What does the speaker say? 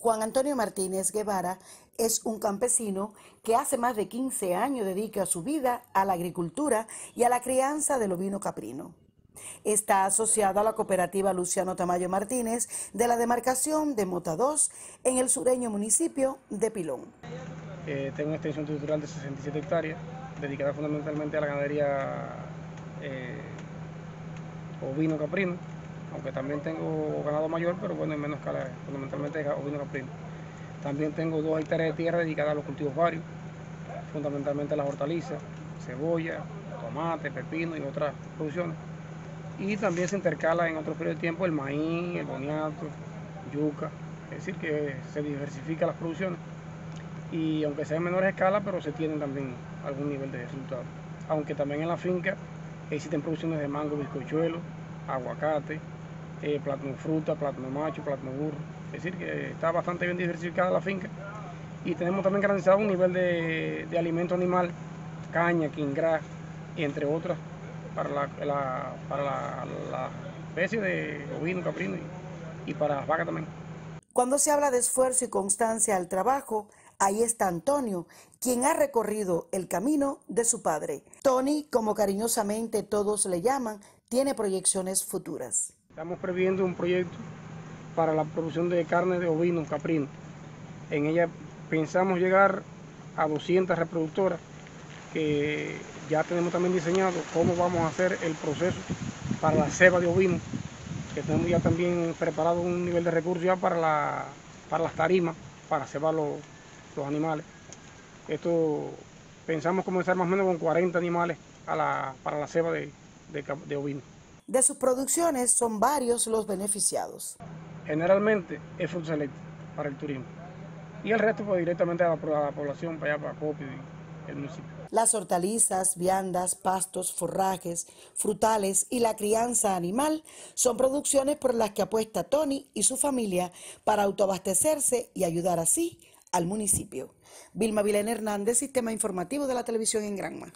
Juan Antonio Martínez Guevara es un campesino que hace más de 15 años dedica su vida a la agricultura y a la crianza del ovino caprino. Está asociado a la cooperativa Luciano Tamayo Martínez de la demarcación de Mota 2 en el sureño municipio de Pilón. Eh, tengo una extensión territorial de 67 hectáreas, dedicada fundamentalmente a la ganadería eh, ovino caprino aunque también tengo ganado mayor, pero bueno, en menos escala, fundamentalmente ovino caprino. También tengo dos hectáreas de tierra dedicadas a los cultivos varios, fundamentalmente las hortalizas, cebolla, tomate, pepino y otras producciones. Y también se intercala en otro periodo de tiempo el maíz, el boniato, yuca, es decir, que se diversifica las producciones. Y aunque sea en menores escalas, pero se tienen también algún nivel de resultado. Aunque también en la finca existen producciones de mango, bizcochuelo, aguacate, eh, plátano fruta, plátano macho, plátano burro. Es decir, que está bastante bien diversificada la finca. Y tenemos también garantizado un nivel de, alimento animal, caña, quingra, entre otras, para la, para la, especie de ovino, caprino y, y para las vacas también. Cuando se habla de esfuerzo y constancia al trabajo, ahí está Antonio, quien ha recorrido el camino de su padre. Tony, como cariñosamente todos le llaman, tiene proyecciones futuras. Estamos previendo un proyecto para la producción de carne de ovino caprino. En ella pensamos llegar a 200 reproductoras que ya tenemos también diseñado cómo vamos a hacer el proceso para la ceba de ovino, que tenemos ya también preparado un nivel de recursos ya para, la, para las tarimas, para cebar los, animales. Esto pensamos comenzar más o menos con 40 animales para la ceba de, de ovino. De sus producciones son varios los beneficiados. Generalmente es Select para el turismo y el resto pues directamente a la, población, para allá, para Copio y el municipio. Las hortalizas, viandas, pastos, forrajes, frutales y la crianza animal son producciones por las que apuesta Tony y su familia para autoabastecerse y ayudar así al municipio. Vilma Vilén Hernández, Sistema Informativo de la Televisión en Granma.